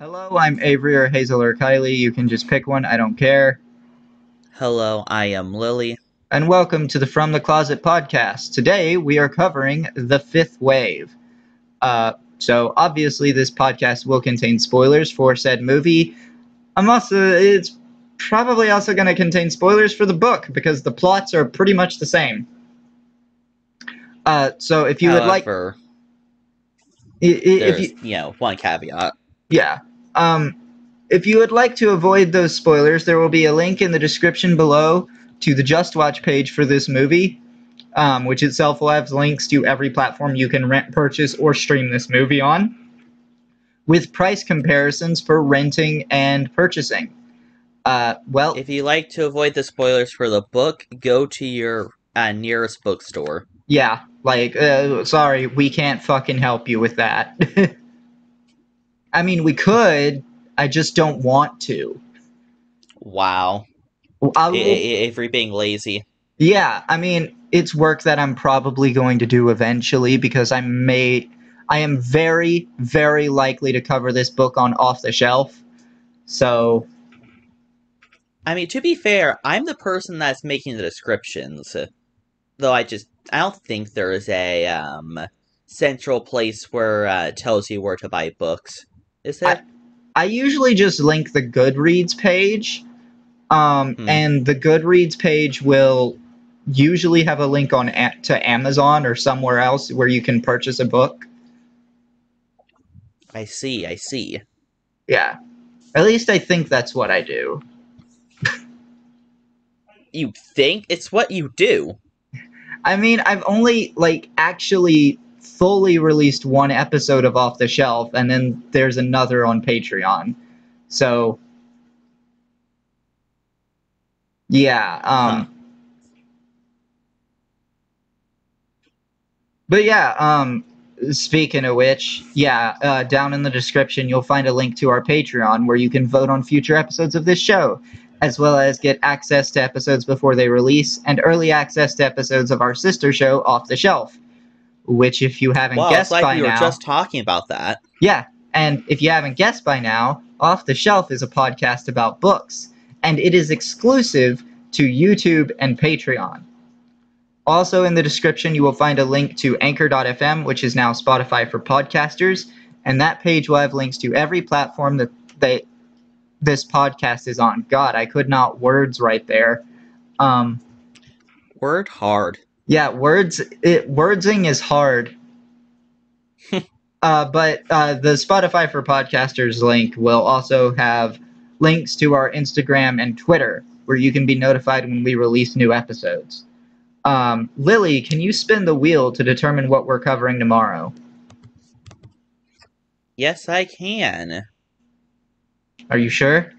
Hello, I'm Avory or Hazel or Kylie. You can just pick one, I don't care. Hello, I am Lily. And welcome to the From the Closet podcast. Today we are covering The Fifth Wave. Uh, so, obviously, this podcast will contain spoilers for said movie. I'm also, it's probably also going to contain spoilers for the book because the plots are pretty much the same. Uh, so, if you would like. However, i- i- If you, you know, one caveat. Yeah. Um, if you would like to avoid those spoilers, there will be a link in the description below to the Just Watch page for this movie, um, which itself will have links to every platform you can rent, purchase, or stream this movie on, with price comparisons for renting and purchasing. Uh, well, If you like to avoid the spoilers for the book, go to your uh, nearest bookstore. yeah, like, uh, sorry, we can't fucking help you with that. I mean, we could. I just don't want to. Wow. I I- will- I- Avory being lazy. Yeah, I mean, it's work that I'm probably going to do eventually because I may I am very very likely to cover this book on off the shelf. So, I mean, to be fair, I'm the person that's making the descriptions. Though I just, I don't think there is a um, central place where uh, it tells you where to buy books. Is there? I usually just link the Goodreads page. Um Hmm. and the Goodreads page will usually have a link on a- to Amazon or somewhere else where you can purchase a book. I see, I see. Yeah. At least I think that's what I do. You think it's what you do? I mean, I've only like actually fully released one episode of Off the Shelf, and then there's another on Patreon. So, yeah. Um, Huh. But yeah. Um, speaking of which, yeah, uh, down in the description you'll find a link to our Patreon where you can vote on future episodes of this show, as well as get access to episodes before they release and early access to episodes of our sister show, Off the Shelf. Which, if you haven't Well, guessed like by we were now, just talking about that. yeah, and if you haven't guessed by now, Off the Shelf is a podcast about books, and it is exclusive to YouTube and Patreon. Also, in the description, you will find a link to Anchor.fm, which is now Spotify for podcasters, and that page will have links to every platform that they, this podcast is on. God, I could not words right there. Um, Word hard. Yeah, words. It wordsing is hard. uh, but uh, the Spotify for Podcasters link will also have links to our Instagram and Twitter, where you can be notified when we release new episodes. Um, Lily, can you spin the wheel to determine what we're covering tomorrow? Yes, I can. Are you sure?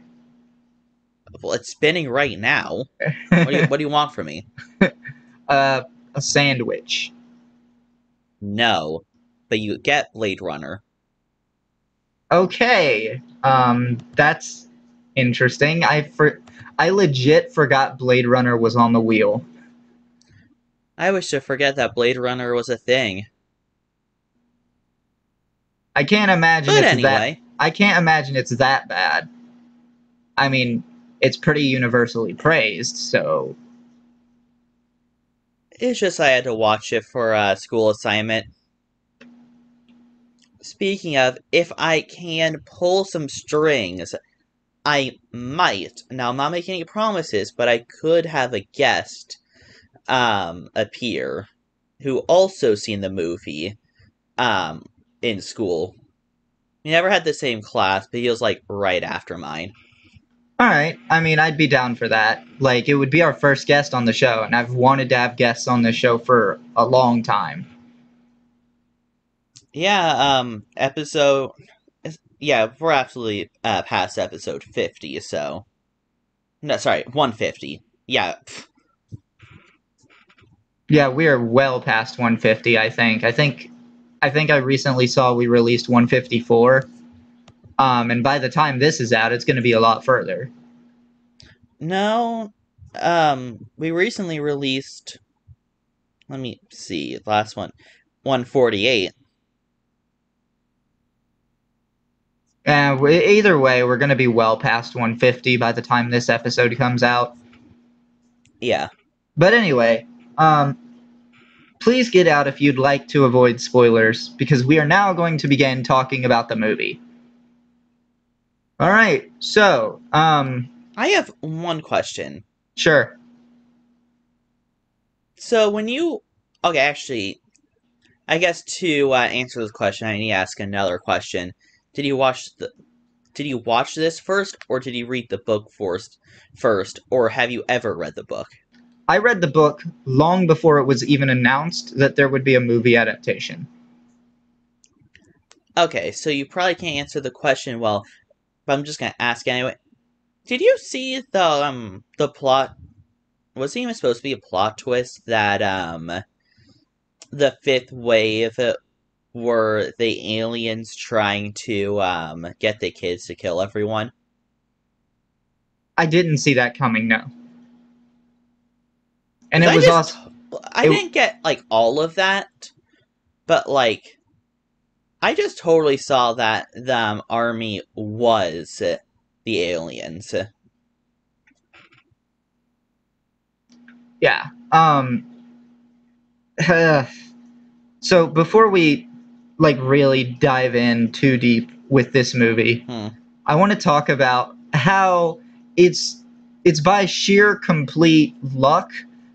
Well, it's spinning right now. What do you, what do you want from me? uh, a sandwich. No, but you get Blade Runner. Okay. Um, that's interesting. I for I legit forgot Blade Runner was on the wheel. I wish to forget that Blade Runner was a thing. I can't imagine But it's that anyway, I can't imagine it's that bad. I mean, it's pretty universally praised, so it's just I had to watch it for a school assignment. Speaking of, if I can pull some strings, I might. Now, I'm not making any promises, but I could have a guest um, appear who also seen the movie um, in school. We never had the same class, but he was like right after mine. All right. I mean, I'd be down for that. Like, it would be our first guest on the show, and I've wanted to have guests on the show for a long time. Yeah, um, episode. Yeah, we're absolutely uh, past episode 50, so. No, sorry, 150. Yeah, Yeah, we are well past 150. I think. I think. I think I recently saw we released 154. Um, and by the time this is out, it's going to be a lot further. no, um, we recently released. Let me see, last one. 148. And w- either way, we're gonna be well past 150 by the time this episode comes out. Yeah. But anyway, um, please get out if you'd like to avoid spoilers, because we are now going to begin talking about the movie. All right, so, um, I have one question. sure. So when you okay, actually, I guess to uh, answer this question, I need to ask another question. Did you watch the? Did you watch this first, or did you read the book first? First, or have you ever read the book? I read the book long before it was even announced that there would be a movie adaptation. Okay, so you probably can't answer the question well, but I'm just gonna ask anyway. Did you see the um the plot? Was it even supposed to be a plot twist that um the fifth wave were the aliens trying to um get the kids to kill everyone? I didn't see that coming, no. And it I was just- also I it- didn't get like all of that, but like I just totally saw that the um, army was the aliens. Yeah. Um so before we like really dive in too deep with this movie, Hmm. I want to talk about how it's it's by sheer complete luck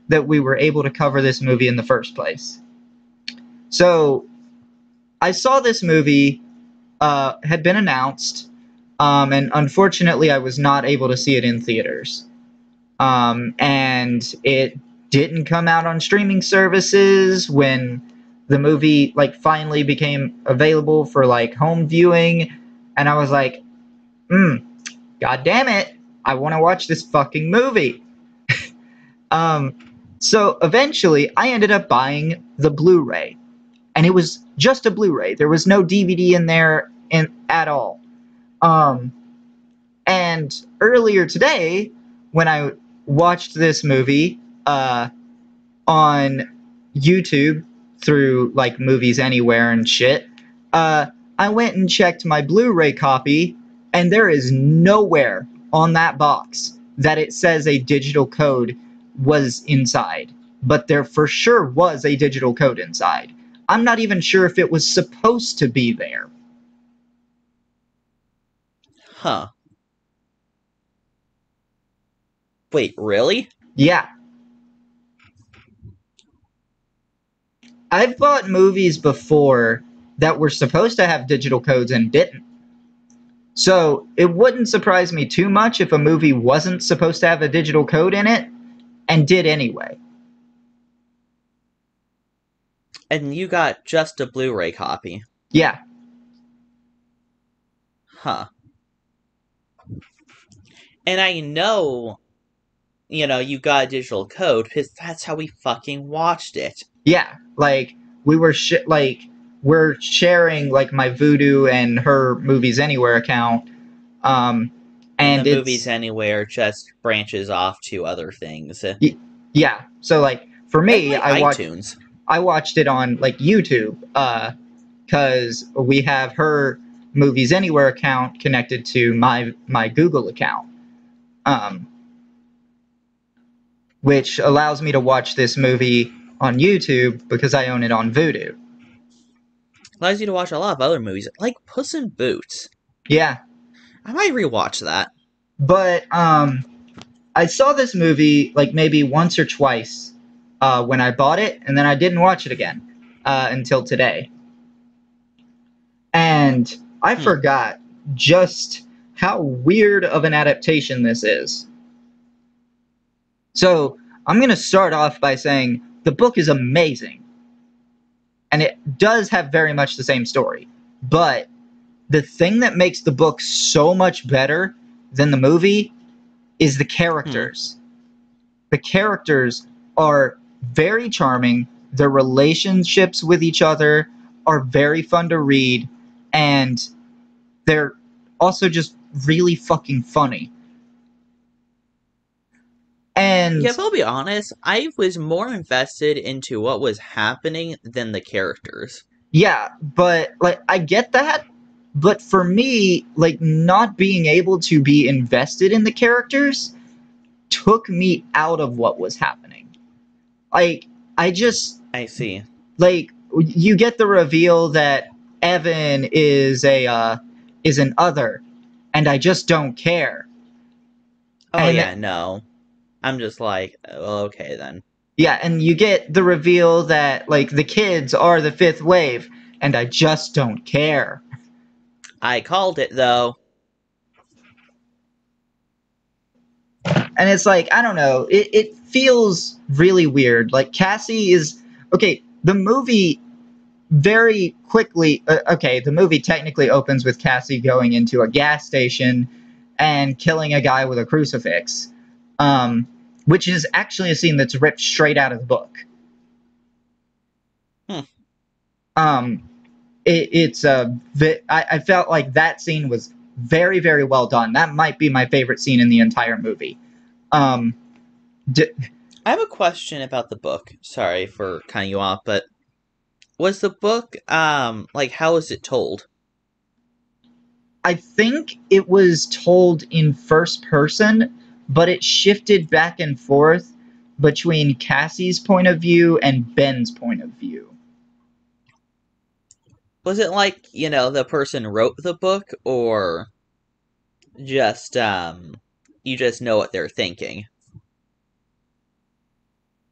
that we were able to cover this movie in the first place. So I saw this movie uh, had been announced, um, and unfortunately, I was not able to see it in theaters. Um, and it didn't come out on streaming services when the movie like finally became available for like home viewing, and I was like, "Hmm, god damn it, I want to watch this fucking movie." um, so eventually, I ended up buying the Blu-ray, and it was just a Blu-ray. There was no DVD in there in at all. Um, and earlier today, when I watched this movie uh, on YouTube through like Movies Anywhere and shit, uh, I went and checked my Blu-ray copy, and there is nowhere on that box that it says a digital code was inside. But there for sure was a digital code inside. I'm not even sure if it was supposed to be there. Huh. Wait, really? Yeah. I've bought movies before that were supposed to have digital codes and didn't. So it wouldn't surprise me too much if a movie wasn't supposed to have a digital code in it and did anyway. And you got just a Blu-ray copy. Yeah. Huh. And I know, you know, you got a digital code because that's how we fucking watched it. Yeah. Like we were sh- like we're sharing like my Vudu and her Movies Anywhere account. Um and movies anywhere just branches off to other things. yeah. So like for me, Like I watch iTunes. I watched it on like YouTube uh cuz we have her Movies Anywhere account connected to my my Google account. Um which allows me to watch this movie on YouTube because I own it on Vudu. Allows you to watch a lot of other movies, like Puss in Boots. Yeah, I might rewatch that. but um I saw this movie like maybe once or twice uh when I bought it and then I didn't watch it again uh until today. And I Hmm. forgot just how weird of an adaptation this is. So, I'm going to start off by saying the book is amazing. And it does have very much the same story. But the thing that makes the book so much better than the movie is the characters. The characters are very charming. Their relationships with each other are very fun to read. And they're also just really fucking funny. And Yeah, but I'll be honest, I was more invested into what was happening than the characters. Yeah, but like I get that, but for me, like not being able to be invested in the characters took me out of what was happening. Like I just I see. like you get the reveal that Evan is a uh, is an other, and I just don't care. Oh And- yeah, no. I'm just like, well, okay then. Yeah, and you get the reveal that like the kids are the fifth wave, and I just don't care. I called it though. And it's like I don't know, it it feels really weird. Like Cassie is okay. The movie very quickly. Uh, okay, the movie technically opens with Cassie going into a gas station and killing a guy with a crucifix, um, which is actually a scene that's ripped straight out of the book. Hmm. Um, it, it's a. I, I felt like that scene was very very well done. That might be my favorite scene in the entire movie. Um, d- I have a question about the book. Sorry for cutting you off, but was the book um like how was it told? I think it was told in first person, but it shifted back and forth between Cassie's point of view and Ben's point of view. Was it like, you know, the person wrote the book or just um you just know what they're thinking?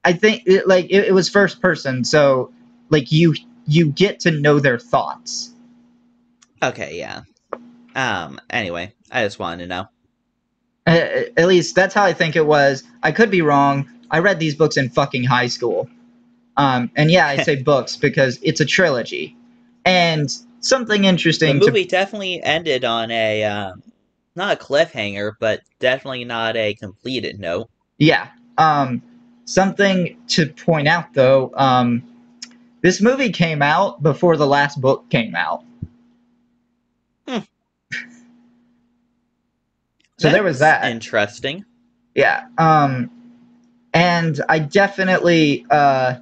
I think it, like it, it was first person, so like you you get to know their thoughts. Okay, yeah. Um anyway, I just wanted to know. Uh, at least that's how I think it was. I could be wrong. I read these books in fucking high school. Um, and yeah, I say books because it's a trilogy. And something The interesting to movie definitely ended on a um not a cliffhanger, but definitely not a completed note. Yeah. Um, something to point out though, um, this movie came out before the last book came out. Hmm. so there was that. Interesting. Yeah. Um, and I definitely, uh,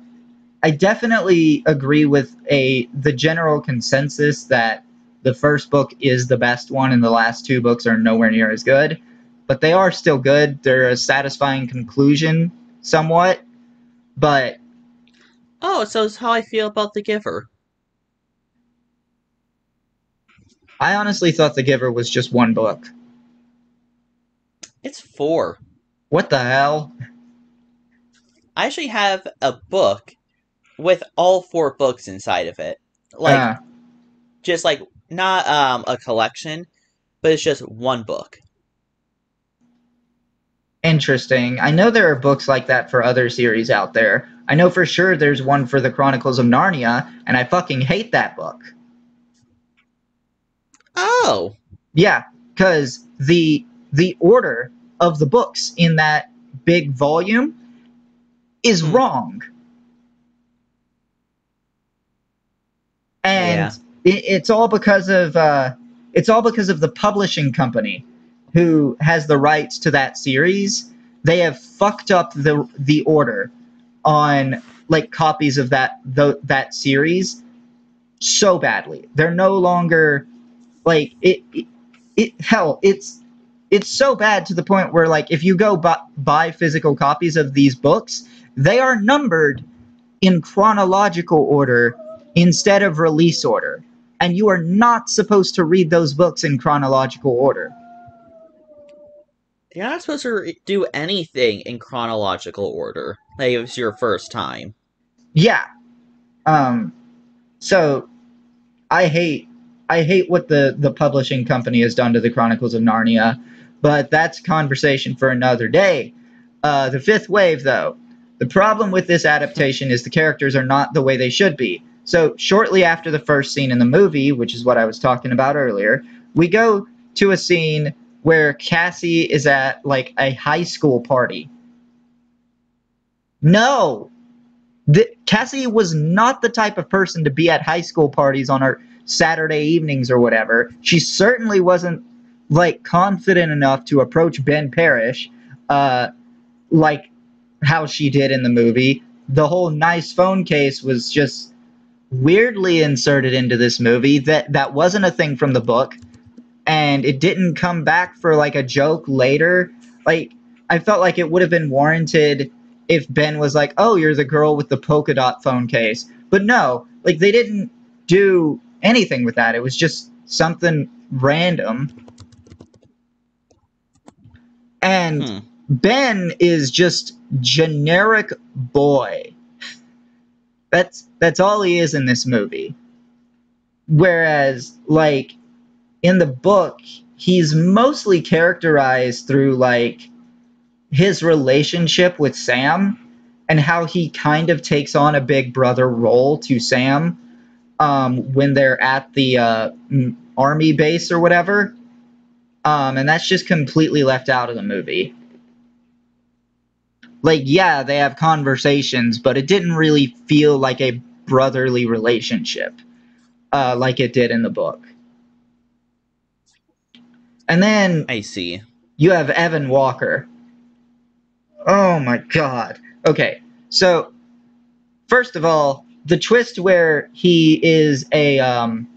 I definitely agree with a the general consensus that the first book is the best one, and the last two books are nowhere near as good. But they are still good. They're a satisfying conclusion, somewhat. But Oh, so it's how I feel about The Giver. I honestly thought The Giver was just one book. It's four. What the hell? I actually have a book with all four books inside of it. Like Uh, just like not um a collection, but it's just one book. Interesting. I know there are books like that for other series out there. I know for sure there's one for the Chronicles of Narnia, and I fucking hate that book. Oh. Yeah, because the the order of the books in that big volume is Hmm. wrong, and Yeah. it, it's all because of uh, it's all because of the publishing company who has the rights to that series. They have fucked up the the order on like copies of that the, that series so badly. They're no longer like it, it it hell it's it's so bad to the point where like if you go bu- buy physical copies of these books they are numbered in chronological order instead of release order and you are not supposed to read those books in chronological order You're not supposed to do anything in chronological order. Like if it's your first time. yeah um so i hate i hate what the the publishing company has done to the chronicles of narnia but that's conversation for another day uh the fifth wave though the problem with this adaptation is the characters are not the way they should be so shortly after the first scene in the movie which is what i was talking about earlier we go to a scene where cassie is at like a high school party no the, Cassie was not the type of person to be at high school parties on her Saturday evenings or whatever. She certainly wasn't like confident enough to approach Ben Parrish, uh, like how she did in the movie. The whole nice phone case was just weirdly inserted into this movie that that wasn't a thing from the book and it didn't come back for like a joke later like i felt like it would have been warranted if ben was like oh you're the girl with the polka dot phone case. But no like they didn't do anything with that. It was just something random. And Hmm. ben is just generic boy. That's that's all he is in this movie. Whereas like in the book he's mostly characterized through like his relationship with sam and how he kind of takes on a big brother role to sam um, when they're at the uh, army base or whatever. Um, and that's just completely left out of the movie. Like yeah they have conversations but it didn't really feel like a brotherly relationship uh, like it did in the book and then I see. you have evan walker. Oh my god. Okay so first of all the twist where he is a um,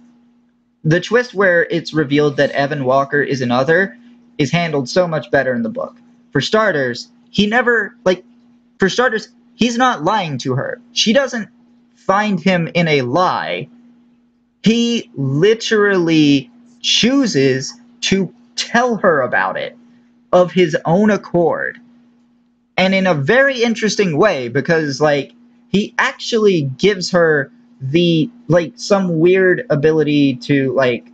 the twist where it's revealed that evan walker is another is handled so much better in the book. For starters he never like for starters he's not lying to her. She doesn't find him in a lie. He literally chooses to tell her about it of his own accord. And in a very interesting way because like he actually gives her the like some weird ability to like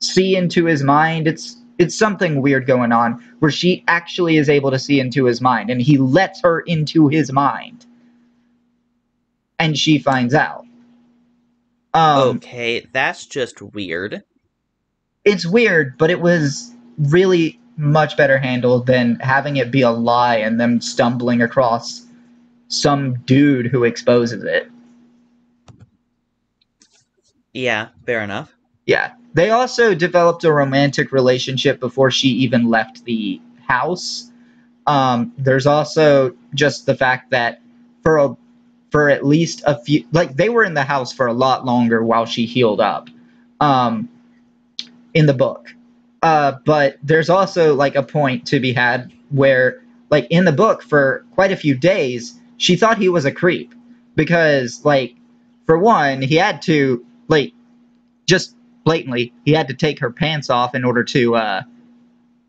see into his mind. It's it's something weird going on where she actually is able to see into his mind and he lets her into his mind. And she finds out. Um okay, that's just weird. It's weird but it was really much better handled than having it be a lie and them stumbling across some dude who exposes it Yeah, fair enough. Yeah. They also developed a romantic relationship before she even left the house. Um, there's also just the fact that for a for at least a few like they were in the house for a lot longer while she healed up um, in the book. Uh, but there's also like a point to be had where like in the book for quite a few days she thought he was a creep because like for one he had to like just blatantly he had to take her pants off in order to uh,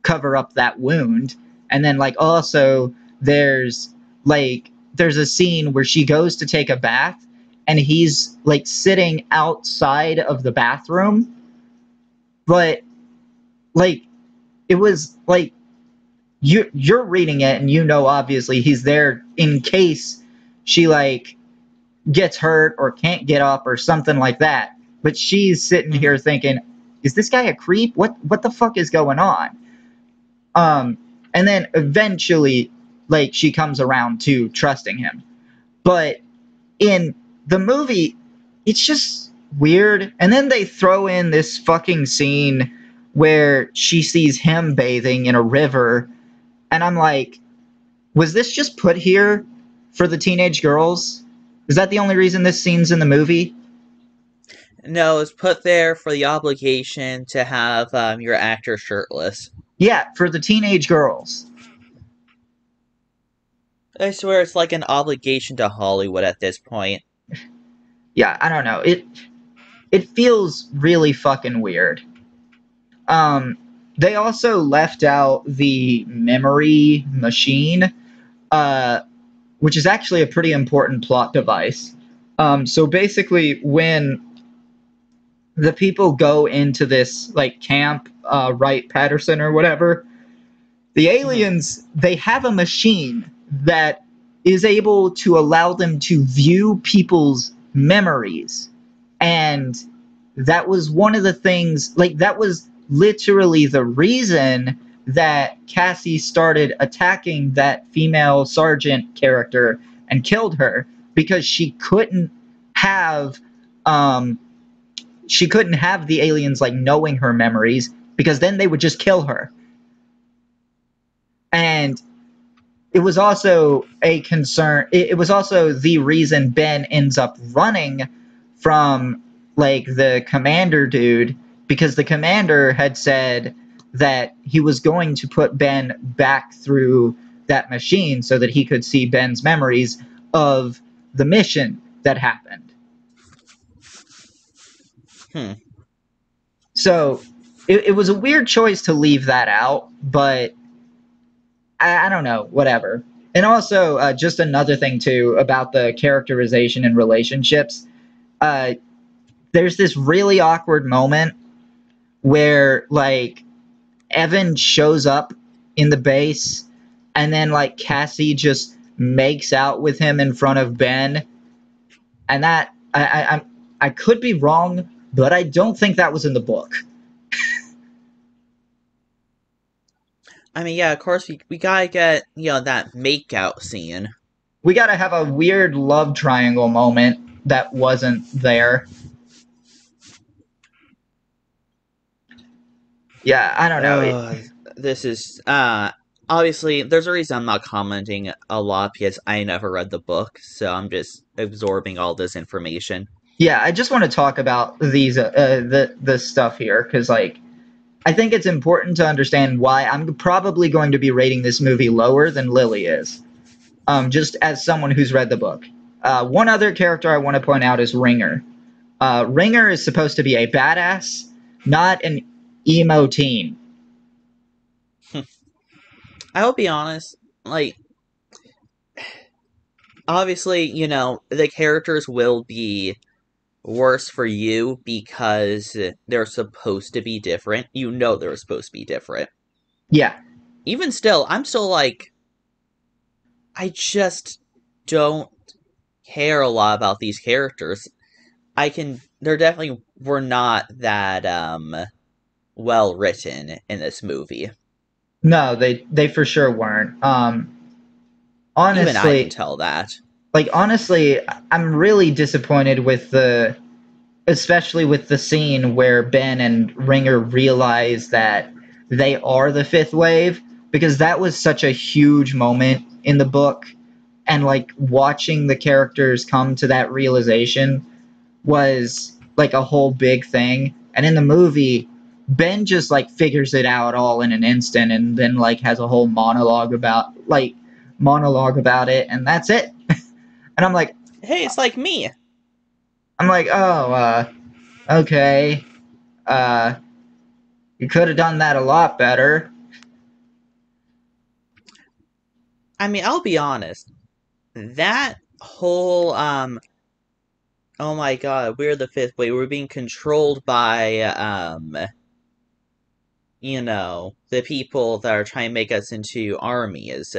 cover up that wound and then like also there's like there's a scene where she goes to take a bath and he's like sitting outside of the bathroom but like it was like you you're reading it and you know obviously he's there in case she like gets hurt or can't get up or something like that. But she's sitting here thinking is this guy a creep? What what the fuck is going on? Um and then eventually like she comes around to trusting him. But in the movie it's just weird. And then they throw in this fucking scene where she sees him bathing in a river. And i'm like was this just put here for the teenage girls? Is that the only reason this scene's in the movie? No, it's put there for the obligation to have um, your actor shirtless. yeah for the teenage girls. I swear it's like an obligation to Hollywood at this point. yeah i don't know. It it feels really fucking weird. Um they also left out the memory machine uh which is actually a pretty important plot device. Um so basically when the people go into this like camp uh Wright Patterson or whatever the aliens they have a machine that is able to allow them to view people's memories and that was one of the things like that was literally the reason that Cassie started attacking that female sergeant character and killed her because she couldn't have um she couldn't have the aliens like knowing her memories because then they would just kill her. And it was also a concern it, it was also the reason ben ends up running from like the commander dude because the commander had said that he was going to put Ben back through that machine so that he could see Ben's memories of the mission that happened. Hmm. So it, it was a weird choice to leave that out, but I, I don't know, whatever. And also, uh, just another thing too about the characterization and relationships. Uh, there's this really awkward moment where like Evan shows up in the base, and then like Cassie just makes out with him in front of Ben, and that I I I'm, I could be wrong, but I don't think that was in the book. I mean, yeah, of course we we gotta get you know that makeout scene. We got to have a weird love triangle moment that wasn't there. Yeah, I don't know. Ugh, this is uh obviously there's a reason I'm not commenting a lot because I never read the book, so I'm just absorbing all this information. yeah, I just want to talk about these uh, uh, the the stuff here because like I think it's important to understand why I'm probably going to be rating this movie lower than Lily is. Um, just as someone who's read the book. Uh, one other character I want to point out is Ringer. Uh, Ringer is supposed to be a badass, not an emo teen. I will be honest, like obviously, you know, the characters will be worse for you because they're supposed to be different. You know they're supposed to be different. Yeah, Even still, I'm still like I just don't care a lot about these characters. I can they're definitely were not that um well written in this movie. no, they they for sure weren't. Um, honestly, Even I can tell that. like honestly i'm really disappointed with the especially with the scene where ben and ringer realize that they are the fifth wave because that was such a huge moment in the book and like watching the characters come to that realization was like a whole big thing and in the movie ben just like figures it out all in an instant and then like has a whole monologue about like monologue about it and that's it and i'm like Hey, it's like me. I'm like, oh, uh, okay. Uh, you could have done that a lot better. I mean, I'll be honest. That whole um oh my god, we're the fifth wave. We're being controlled by um you know, the people that are trying to make us into armies.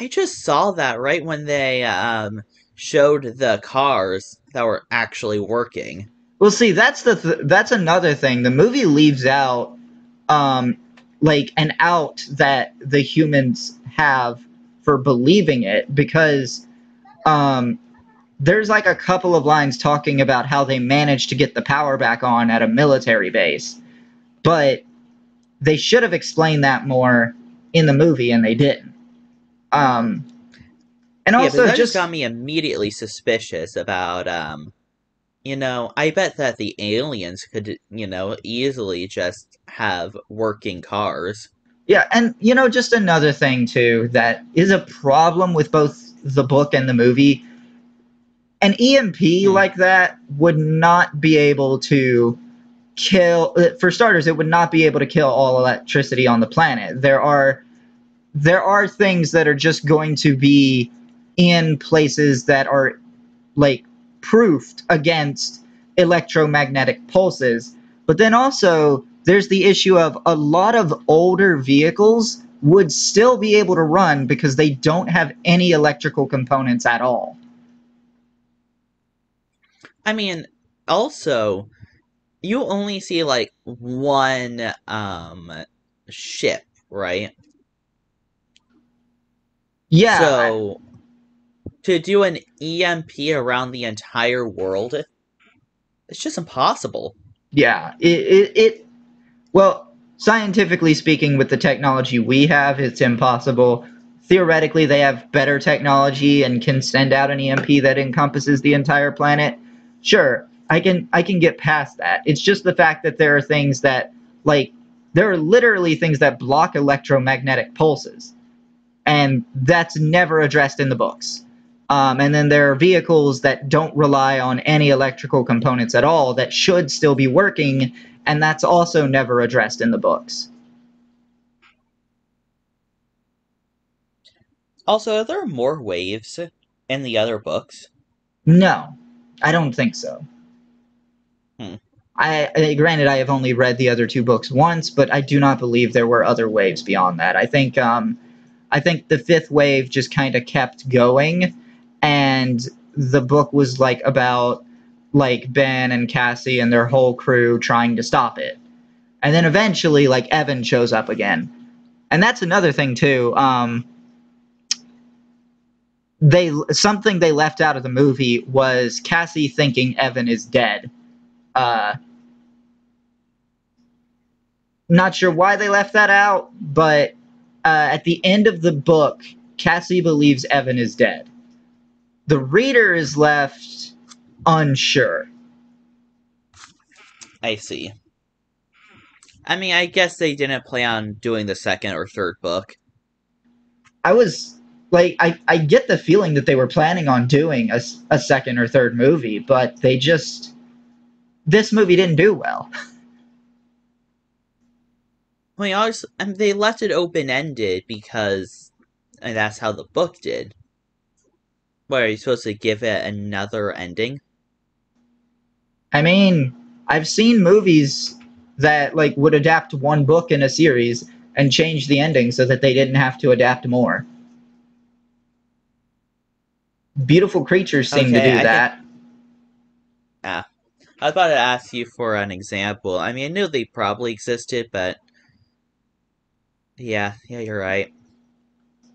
I just saw that right when they um showed the cars that were actually working. Well, see, that's the th- that's another thing. The movie leaves out, um, like an out that the humans have for believing it because, um, there's like a couple of lines talking about how they managed to get the power back on at a military base, but they should have explained that more in the movie, and they didn't. Um, and yeah, also just got me immediately suspicious about um you know, I bet that the aliens could, you know, easily just have working cars. Yeah, and you know, just another thing too that is a problem with both the book and the movie. An EMP Hmm. like that would not be able to kill. uh, For starters, it would not be able to kill all electricity on the planet. There are there are things that are just going to be in places that are like proofed against electromagnetic pulses. But then also, there's the issue of a lot of older vehicles would still be able to run because they don't have any electrical components at all. I mean, also, you only see like one um ship, right? Yeah. So to do an EMP around the entire world, it's just impossible. Yeah, it, it, it well, scientifically speaking, with the technology we have, it's impossible. Theoretically, they have better technology and can send out an EMP that encompasses the entire planet. sure, I can I can get past that. It's just the fact that there are things that like there are literally things that block electromagnetic pulses, and that's never addressed in the books. Um, and then there are vehicles that don't rely on any electrical components at all that should still be working, and that's also never addressed in the books. Also, are there more waves in the other books? No, I don't think so. Hmm. I, I granted I have only read the other two books once, but I do not believe there were other waves beyond that. I think um, I think the fifth wave just kind of kept going, and the book was like about like Ben and Cassie and their whole crew trying to stop it, and then eventually like Evan shows up again, and that's another thing too. Um, they something they left out of the movie was Cassie thinking Evan is dead. Uh, not sure why they left that out, but uh, at the end of the book, Cassie believes Evan is dead. The reader is left unsure. I see. I mean, I guess they didn't plan on doing the second or third book. I was like, I, I get the feeling that they were planning on doing a, a second or third movie, but they just. This movie didn't do well. I mean, I mean, they left it open ended because I mean, that's how the book did. What are you supposed to give it another ending? I mean, I've seen movies that like would adapt one book in a series and change the ending so that they didn't have to adapt more. Beautiful creatures seem to do I that. I was about to ask you for an example. I mean, I knew they probably existed, but yeah, yeah, you're right.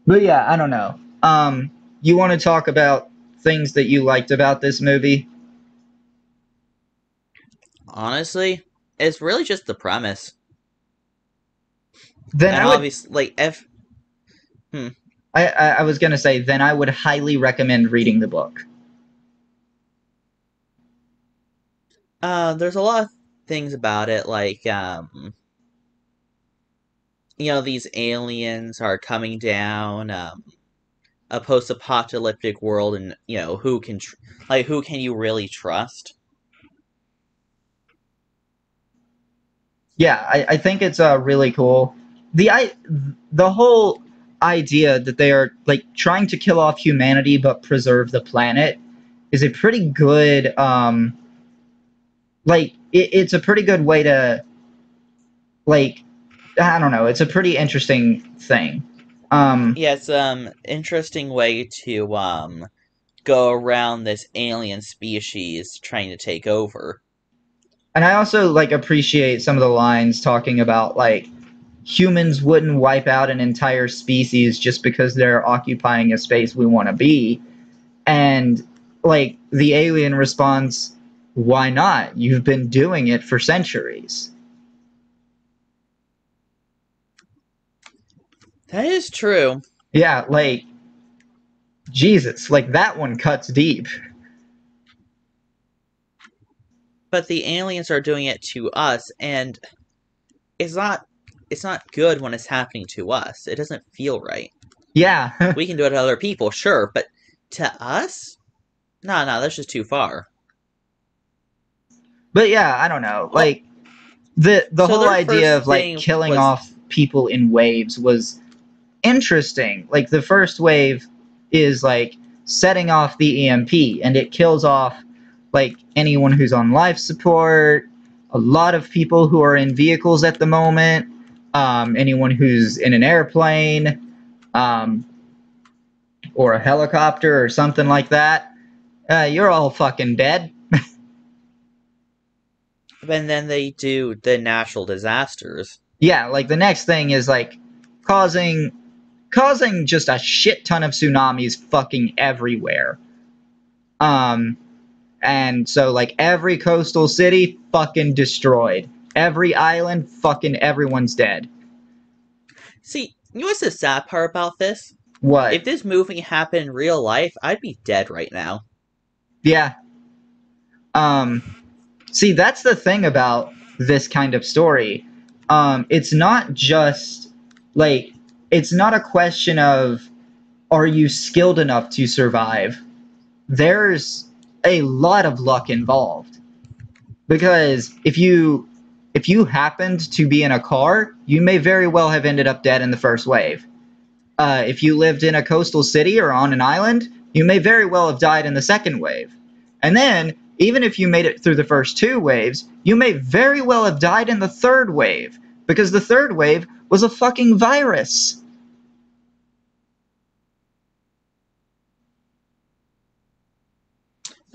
But yeah, I don't know. Um, you want to talk about things that you liked about this movie? Honestly, it's really just the premise. Then and I would, obviously, like, if I, I, I was gonna say, then I would highly recommend reading the book. Uh, there's a lot of things about it, like, um, you know, these aliens are coming down, um, a post-apocalyptic world, and you know, who can, tr- like, who can you really trust? Yeah, I, I think it's uh, really cool. The I the whole idea that they are like trying to kill off humanity but preserve the planet is a pretty good um like it, it's a pretty good way to like I don't know, it's a pretty interesting thing. Um Yeah, it's um interesting way to um go around this alien species trying to take over. And I also like appreciate some of the lines talking about like humans wouldn't wipe out an entire species just because they're occupying a space we want to be. And like the alien responds why not? You've been doing it for centuries. That is true. yeah like jesus like that one cuts deep but the aliens are doing it to us and it's not it's not good when it's happening to us. It doesn't feel right. Yeah. We can do it to other people sure but to us? No no that's just too far. But yeah, I don't know. Like the the So whole idea of like killing was- off people in waves was interesting. Like the first wave is like setting off the EMP and it kills off like anyone who's on life support, a lot of people who are in vehicles at the moment, um, anyone who's in an airplane, um, or a helicopter or something like that. Uh, you're all fucking dead. and then they do the natural disasters yeah like the next thing is like causing causing just a shit ton of tsunamis fucking everywhere um and so like every coastal city fucking destroyed. Every island fucking everyone's dead. See you know what's the sad part about this? What? If this movie happened in real life i'd be dead right now. Yeah. Um, see, that's the thing about this kind of story. Um, it's not just like it's not a question of are you skilled enough to survive. There's a lot of luck involved because if you if you happened to be in a car, you may very well have ended up dead in the first wave. Uh, if you lived in a coastal city or on an island, you may very well have died in the second wave. And then, even if you made it through the first two waves, you may very well have died in the third wave, because the third wave was a fucking virus.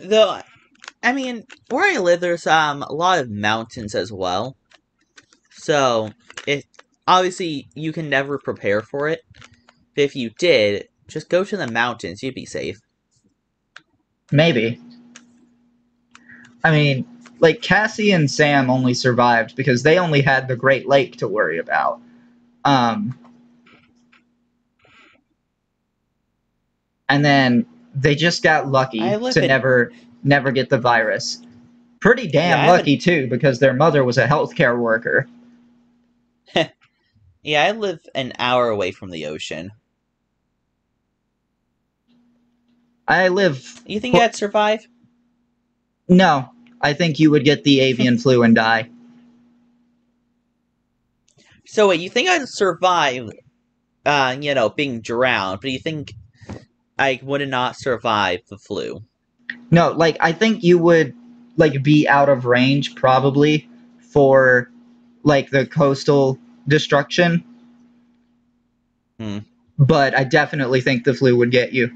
Though, I mean, where I live, there's um a lot of mountains as well. So, it obviously you can never prepare for it. But if you did, just go to the mountains. You'd be safe. Maybe. I mean, like Cassie and Sam only survived because they only had the Great Lake to worry about. Um, and then they just got lucky to in- never never get the virus. Pretty damn Yeah, lucky too, because their mother was a healthcare worker. Yeah, I live an hour away from the ocean. I live You think I'd survive? no. I think you would get the avian flu and die. So wait, you think I'd survive? Uh, you know, being drowned, but you think I would not survive the flu? No, like I think you would like be out of range probably for like the coastal destruction. Hmm. But I definitely think the flu would get you.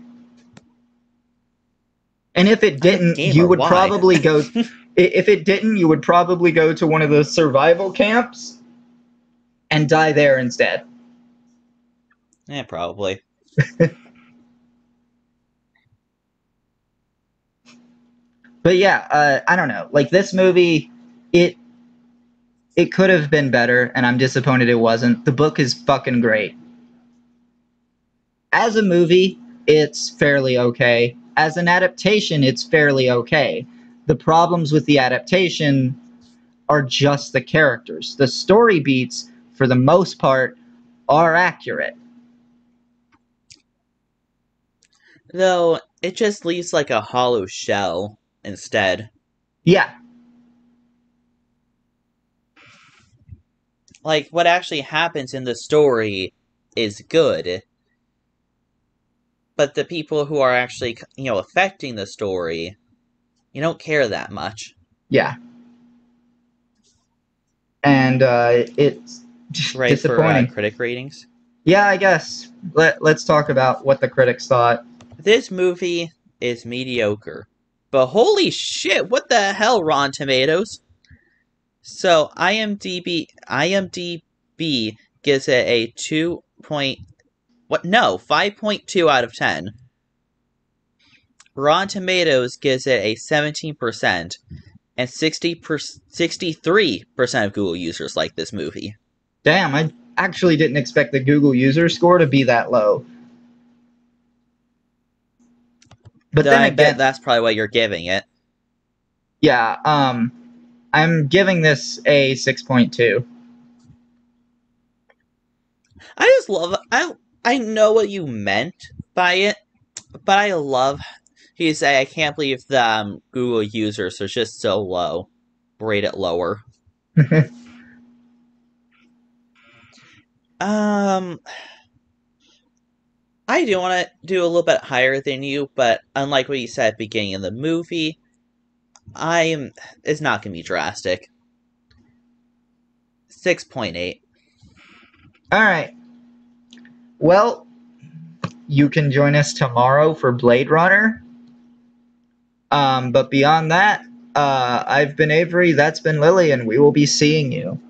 And if it didn't, you would probably go if it didn't, you would probably go to one of the survival camps and die there instead. Yeah, probably. But yeah, uh, I don't know. Like this movie, it it could have been better, and I'm disappointed it wasn't. The book is fucking great. As a movie, it's fairly okay. As an adaptation, it's fairly okay. The problems with the adaptation are just the characters. The story beats, for the most part, are accurate. Though it just leaves like a hollow shell instead. Yeah, Like what actually happens in the story is good. But the people who are actually, you know, affecting the story, you don't care that much. yeah. And uh, it's Right for uh, critic ratings. Yeah, I guess. Let, let's talk about what the critics thought. This movie is mediocre. But holy shit, what the hell, Rotten Tomatoes? So IMDb IMDb gives it a two point what no, five point two out of ten. Rotten Tomatoes gives it a seventeen percent, and 60 per, 63% of Google users like this movie. Damn, I actually didn't expect the Google user score to be that low. But then I again, bet that's probably what you're giving it. yeah, um, I'm giving this a 6.2. I just love I I know what you meant by it, but I love you say I can't believe the um, Google users are just so low. Rate it lower. Um I do want to do a little bit higher than you, but unlike what you said at the beginning of the movie, I'm it's not gonna be drastic. Six point eight. All right. Well, you can join us tomorrow for Blade Runner. Um, but beyond that, uh, I've been Avory, that's been Lily, and we will be seeing you.